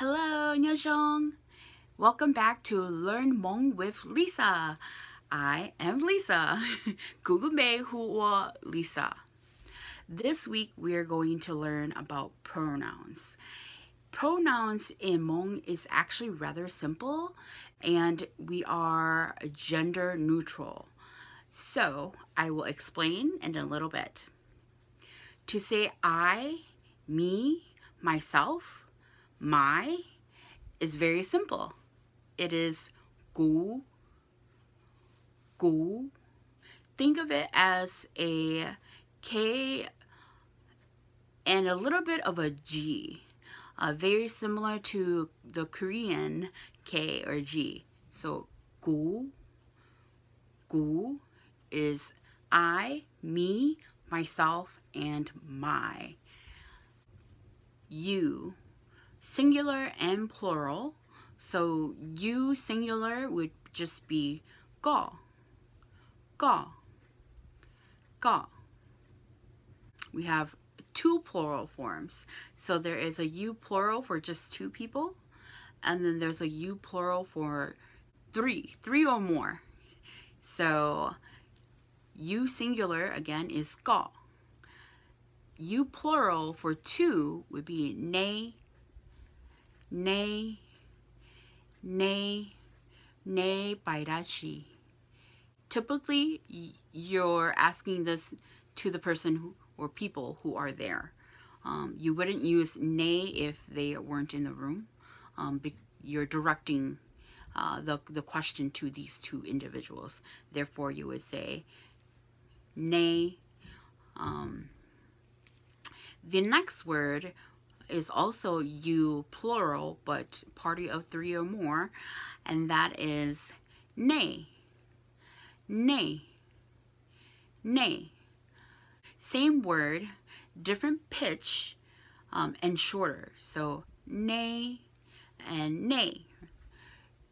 Hello, Nyojong. Welcome back to Learn Hmong with Lisa. I am Lisa. Gugume Lisa. This week we are going to learn about pronouns. Pronouns in Hmong is actually rather simple and we are gender neutral. So I will explain in a little bit. To say I, me, myself, my is very simple. It is gu, gu. Think of it as a K and a little bit of a G. Uh, very similar to the Korean K or G. So gu, gu is I, me, myself, and my. You, singular and plural. So you singular would just be ga, ga, ga. We have two plural forms. So there is a you plural for just two people, and then there's a you plural for three, three or more. So you singular again is ga. You plural for two would be ne, ne, ne, ne bairachi. Typically, you're asking this to the person who, or people who are there. Um, you wouldn't use ne if they weren't in the room. Um, you're directing uh, the, the question to these two individuals. Therefore, you would say ne. Um, the next word is also you plural, but party of three or more, and that is nay. Nay. Nay. Same word, different pitch, um, and shorter. So nay and nay.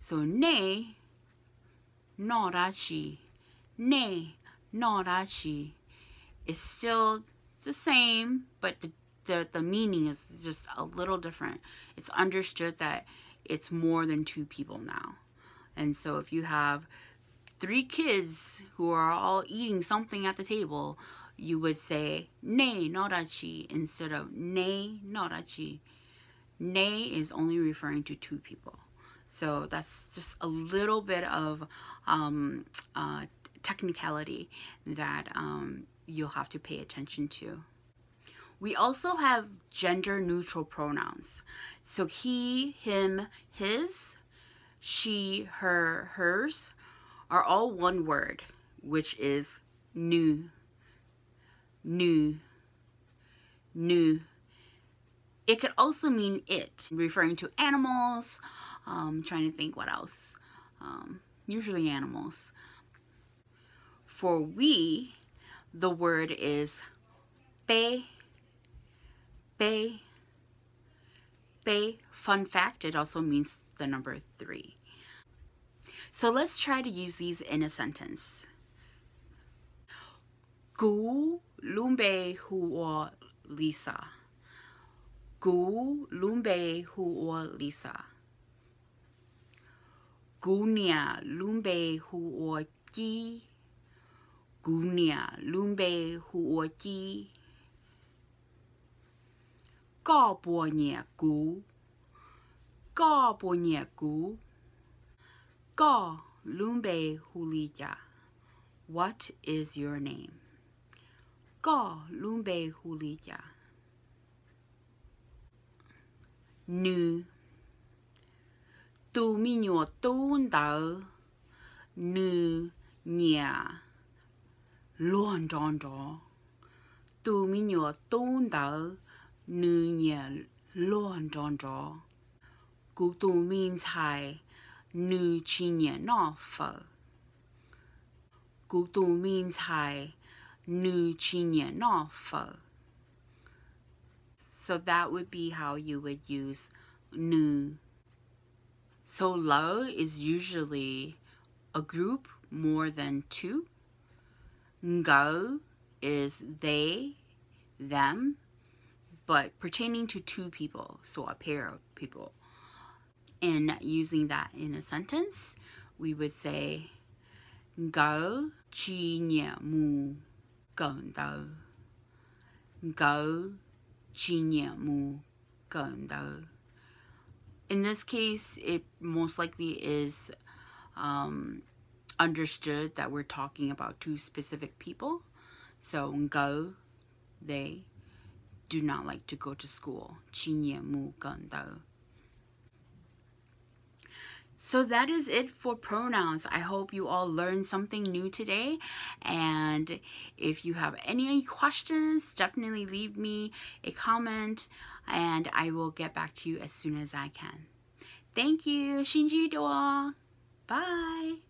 So nay, norachi. Nay, norachi is still the same, but the, the, the meaning is just a little different. It's understood that it's more than two people now. And so if you have three kids who are all eating something at the table, you would say ne norachi instead of ne norachi. Ne is only referring to two people. So that's just a little bit of um, uh, technicality that um, you'll have to pay attention to. We also have gender neutral pronouns. So he, him, his, she, her, hers are all one word, which is nu, nu, nu. It could also mean it, referring to animals. Um, trying to think what else. Um, usually animals. For we, the word is be, be, be. Fun fact, it also means the number three. So let's try to use these in a sentence. Gu lumbe huo Lisa. Gu lumbe huo Lisa. Gunia lumbe huo ki. Gunia lumbe huo ki. Có bùa nhẹ cú. Có bùa nhẹ cú. Có lumbe hulija What is your name? Có lumbe hulija Nữ Tu mi nhỏ tuôn đạo Nữ nhẹ Luan tròn tròn Tu mi nhỏ tuôn đạo Nu nia luan don do. Gu tu min chai. Nu chi no fo. Gu tu min chai. Nu chi nia no fo. So that would be how you would use nu. So lo is usually a group more than two. Ngo is they, them, but pertaining to two people, so a pair of people. And using that in a sentence, we would say go chi nhẹ mu gần đâu go chi nhẹ mu gần đâu in this case, it most likely is um, understood that we're talking about two specific people. So, go, they do not like to go to school. 七年不跟的 so that is it for pronouns. I hope you all learned something new today. And if you have any questions, definitely leave me a comment and I will get back to you as soon as I can. Thank you. Shinji Doa. Bye.